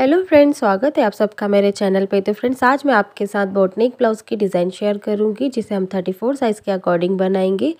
Hello friends, स्वागत है आप सबका मेरे चैनल पे। तो फ्रेंड्स, आज मैं आपके साथ बोटनिक ब्लाउज़ की डिज़ाइन शेयर करूँगी, जिसे हम 34 साइज़ के अकॉर्डिंग बनाएँगे।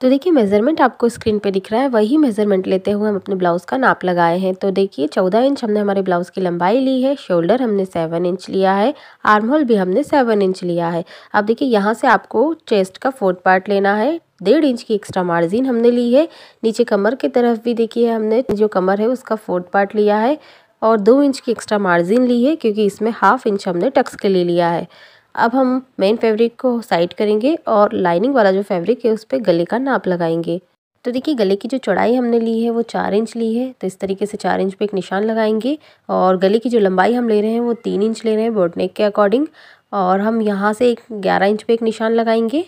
तो देखिए मेज़रमेंट आपको स्क्रीन पे दिख रहा है, वही मेज़रमेंट लेते हुए हम अपने ब्लाउज़ का नाप लगाए हैं। तो देखिए, चौदह इंच हमने हमारे ब्लाउज़ की लंबाई ली है शोल्डर हमने सेवन इंच लिया है आर्म होल भी हमने सेवन इंच लिया है। अब देखिए, यहाँ से आपको चेस्ट का फोर्थ पार्ट लेना है, डेढ़ इंच की एक्स्ट्रा मार्जिन हमने ली है, नीचे कमर की तरफ़ भी देखिए हमने, जो कमर है उसका फोर्थ पार्ट लिया है। और दो इंच की एक्स्ट्रा मार्जिन ली है, क्योंकि इसमें हाफ़ इंच हमने टक्स के लिए लिया है। अब हम मेन फैब्रिक को साइड करेंगे और लाइनिंग वाला जो फैब्रिक है, उस पर गले का नाप लगाएँगे। तो देखिए, गले की जो चौड़ाई हमने ली है, वो चार इंच ली है तो इस तरीके से चार इंच पे एक निशान लगाएँगे और गले की जो लंबाई हम ले रहे हैं, वो तीन इंच ले रहे हैं बोटनेक के अकॉर्डिंग और हम यहाँ से एक ग्यारह इंच पे एक निशान लगाएँगे।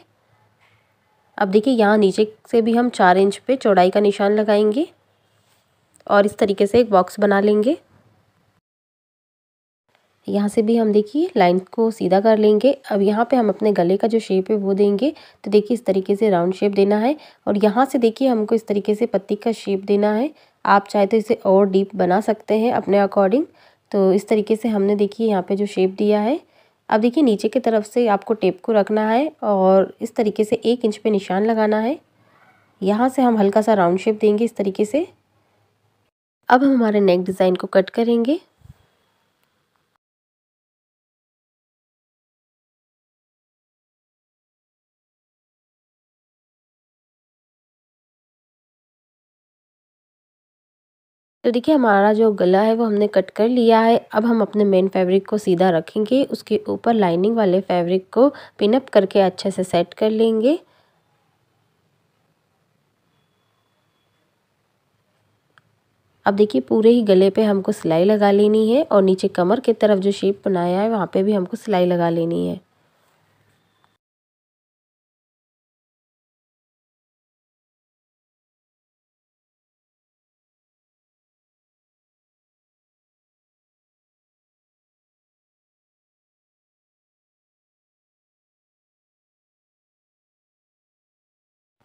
अब देखिए, यहाँ नीचे से भी हम चार इंच पे चौड़ाई का निशान लगाएँगे और इस तरीके से एक बॉक्स बना लेंगे। यहाँ से भी हम देखिए लाइन को सीधा कर लेंगे। अब यहाँ पे हम अपने गले का जो शेप है वो देंगे। तो देखिए इस तरीके से राउंड शेप देना है और यहाँ से देखिए हमको इस तरीके से पत्ती का शेप देना है। आप चाहे तो इसे और डीप बना सकते हैं अपने अकॉर्डिंग तो इस तरीके से हमने देखिए यहाँ पे जो शेप दिया है। अब देखिए नीचे की तरफ़ से आपको टेप को रखना है और इस तरीके से एक इंच पे निशान लगाना है। यहाँ से हम हल्का सा राउंड शेप देंगे इस तरीके से। अब हम हमारे नेक डिज़ाइन को कट करेंगे। तो देखिए हमारा जो गला है वो हमने कट कर लिया है। अब हम अपने मेन फैब्रिक को सीधा रखेंगे। उसके ऊपर लाइनिंग वाले फैब्रिक को पिनअप करके अच्छे से सेट कर लेंगे। अब देखिए पूरे ही गले पे हमको सिलाई लगा लेनी है और नीचे कमर की तरफ़ जो शेप बनाया है, वहाँ पे भी हमको सिलाई लगा लेनी है।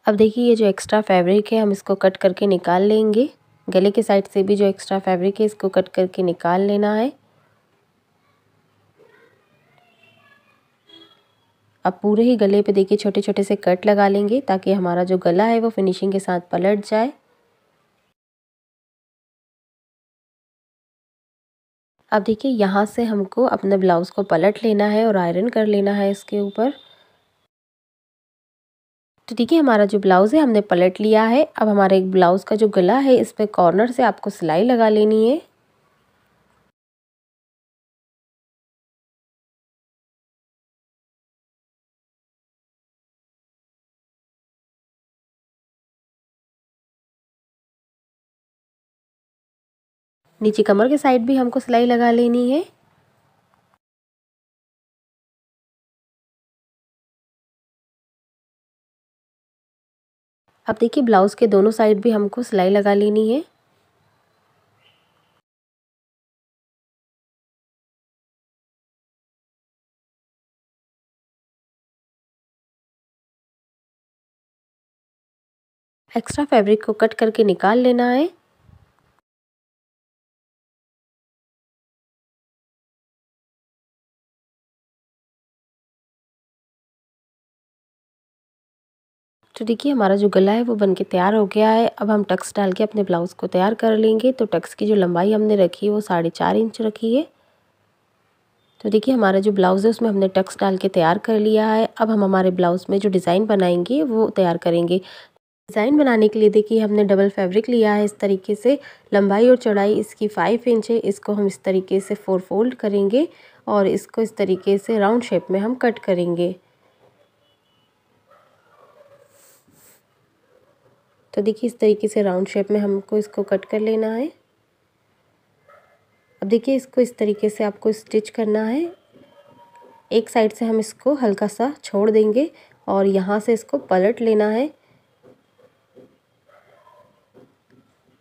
अब देखिए, ये जो एक्स्ट्रा फैब्रिक है, हम इसको कट करके निकाल लेंगे। गले के साइड से भी जो एक्स्ट्रा फैब्रिक है, इसको कट करके निकाल लेना है। अब पूरे ही गले पे देखिए छोटे छोटे से कट लगा लेंगे ताकि हमारा जो गला है, वो फिनिशिंग के साथ पलट जाए। अब देखिए, यहाँ से हमको अपने ब्लाउज़ को पलट लेना है और आयरन कर लेना है इसके ऊपर। तो देखिए, हमारा जो ब्लाउज़ है, हमने पलट लिया है। अब हमारे एक ब्लाउज़ का जो गला है, इस पर कॉर्नर से आपको सिलाई लगा लेनी है। नीचे कमर के साइड भी हमको सिलाई लगा लेनी है। अब देखिए, ब्लाउज़ के दोनों साइड भी हमको सिलाई लगा लेनी है। एक्स्ट्रा फैब्रिक को कट करके निकाल लेना है। तो देखिए, हमारा जो गला है, वो बन के तैयार हो गया है। अब हम टक्स डाल के अपने ब्लाउज़ को तैयार कर लेंगे। तो टक्स की जो लंबाई हमने रखी है, वो साढ़े चार इंच रखी है। तो देखिए, हमारा जो ब्लाउज़ है, उसमें हमने टक्स डाल के तैयार कर लिया है। अब हम हमारे ब्लाउज़ में जो डिज़ाइन बनाएँगे, वो तैयार करेंगे। डिज़ाइन बनाने के लिए देखिए, हमने डबल फैब्रिक लिया है इस तरीके से। लंबाई और चौड़ाई इसकी फाइव इंच है। इसको हम इस तरीके से फोर फोल्ड करेंगे और इसको इस तरीके से राउंड शेप में हम कट करेंगे। तो देखिए, इस तरीके से राउंड शेप में हमको इसको कट कर लेना है। अब देखिए, इसको इस तरीके से आपको स्टिच करना है। एक साइड से हम इसको हल्का सा छोड़ देंगे और यहाँ से इसको पलट लेना है।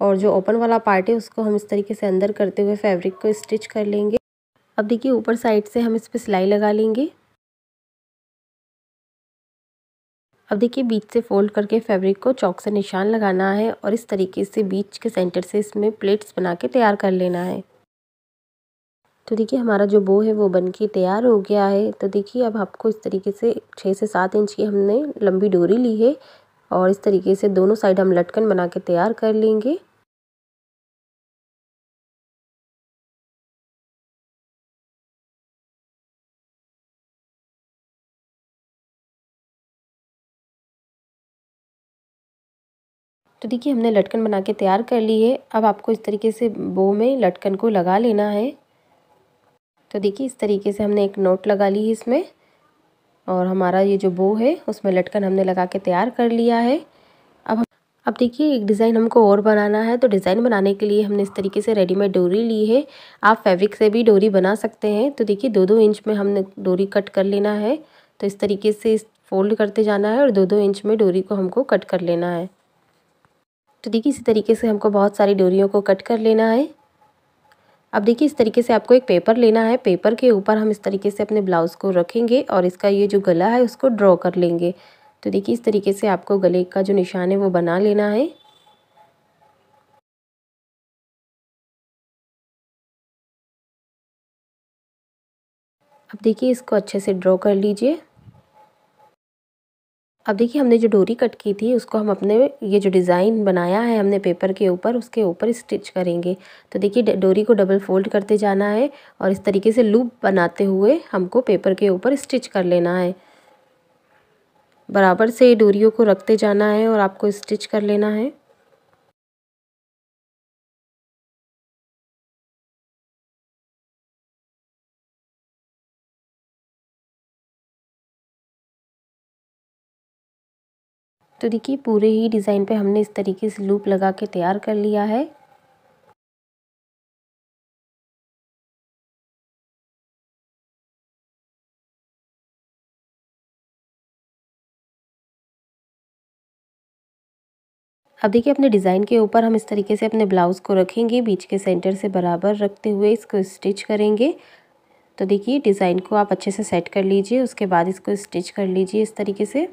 और जो ओपन वाला पार्ट है, उसको हम इस तरीके से अंदर करते हुए फैब्रिक को स्टिच कर लेंगे। अब देखिए, ऊपर साइड से हम इस पर सिलाई लगा लेंगे। अब देखिए, बीच से फोल्ड करके फैब्रिक को चौक से निशान लगाना है और इस तरीके से बीच के सेंटर से इसमें प्लेट्स बना के तैयार कर लेना है। तो देखिए, हमारा जो बो है वो बन के तैयार हो गया है। तो देखिए, अब आपको इस तरीके से छः से सात इंच की हमने लंबी डोरी ली है और इस तरीके से दोनों साइड हम लटकन बना के तैयार कर लेंगे। तो देखिए, हमने लटकन बना के तैयार कर ली है। अब आपको इस तरीके से बो में लटकन को लगा लेना है। तो देखिए, इस तरीके से हमने एक नोट लगा ली है इसमें। और हमारा ये जो बो है, उसमें लटकन हमने लगा के तैयार कर लिया है। अब अब देखिए, एक डिज़ाइन हमको और बनाना है। तो डिज़ाइन बनाने के लिए हमने इस तरीके से रेडीमेड डोरी ली है। आप फैब्रिक से भी डोरी बना सकते हैं। तो देखिए दो दो इंच में हमने डोरी कट कर लेना है। तो इस तरीके से फोल्ड करते जाना है और दो दो इंच में डोरी को हमको कट कर लेना है। तो देखिए इसी तरीके से हमको बहुत सारी डोरियों को कट कर लेना है। अब देखिए इस तरीके से आपको एक पेपर लेना है। पेपर के ऊपर हम इस तरीके से अपने ब्लाउज़ को रखेंगे और इसका ये जो गला है उसको ड्रॉ कर लेंगे। तो देखिए इस तरीके से आपको गले का जो निशान है वो बना लेना है। अब देखिए इसको अच्छे से ड्रॉ कर लीजिए। अब देखिए, हमने जो डोरी कट की थी, उसको हम अपने, ये जो डिज़ाइन बनाया है हमने पेपर के ऊपर, उसके ऊपर स्टिच करेंगे। तो देखिए डोरी को डबल फोल्ड करते जाना है और इस तरीके से लूप बनाते हुए हमको पेपर के ऊपर स्टिच कर लेना है। बराबर से डोरियों को रखते जाना है और आपको स्टिच कर लेना है। तो देखिए, पूरे ही डिज़ाइन पे हमने इस तरीके से लूप लगा के तैयार कर लिया है। अब देखिए, अपने डिज़ाइन के ऊपर हम इस तरीके से अपने ब्लाउज़ को रखेंगे, बीच के सेंटर से बराबर रखते हुए इसको स्टिच करेंगे। तो देखिए, डिज़ाइन को आप अच्छे से सेट कर लीजिए, उसके बाद इसको स्टिच कर लीजिए इस तरीके से।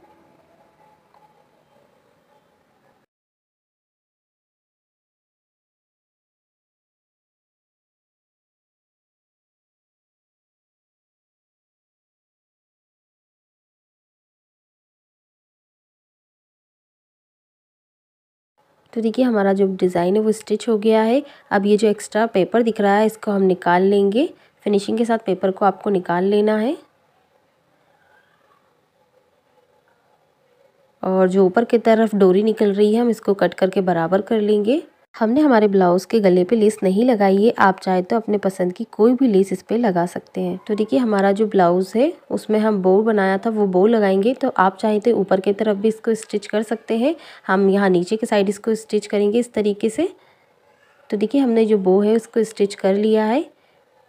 तो देखिए, हमारा जो डिज़ाइन है वो स्टिच हो गया है। अब ये जो एक्स्ट्रा पेपर दिख रहा है, इसको हम निकाल लेंगे। फिनिशिंग के साथ पेपर को आपको निकाल लेना है। और जो ऊपर की तरफ़ डोरी निकल रही है, हम इसको कट करके बराबर कर लेंगे। हमने हमारे ब्लाउज़ के गले पे लेस नहीं लगाई है। आप चाहे तो अपने पसंद की कोई भी लेस इस पर लगा सकते हैं। तो देखिए, हमारा जो ब्लाउज़ है, उसमें हम बो बनाया था, वो बो लगाएँगे। तो आप चाहे तो ऊपर की तरफ़ भी इसको स्टिच कर सकते हैं। हम यहाँ नीचे के साइड इसको स्टिच करेंगे इस तरीके से। तो देखिए, हमने जो बो है, उसको स्टिच कर लिया है।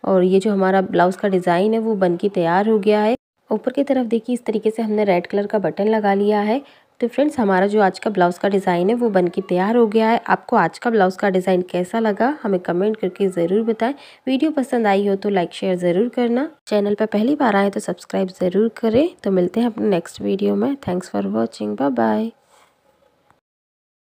और ये जो हमारा ब्लाउज़ का डिज़ाइन है, वो बन के तैयार हो गया है। ऊपर की तरफ़ देखिए, इस तरीके से हमने रेड कलर का बटन लगा लिया है। तो फ्रेंड्स हमारा जो आज का ब्लाउज़ का डिज़ाइन है, वो बन के तैयार हो गया है। आपको आज का ब्लाउज़ का डिज़ाइन कैसा लगा, हमें कमेंट करके ज़रूर बताएँ। वीडियो पसंद आई हो तो लाइक शेयर ज़रूर करना। चैनल पर पहली बार आए तो सब्सक्राइब ज़रूर करें। तो मिलते हैं अपने नेक्स्ट वीडियो में। Thanks for watching bye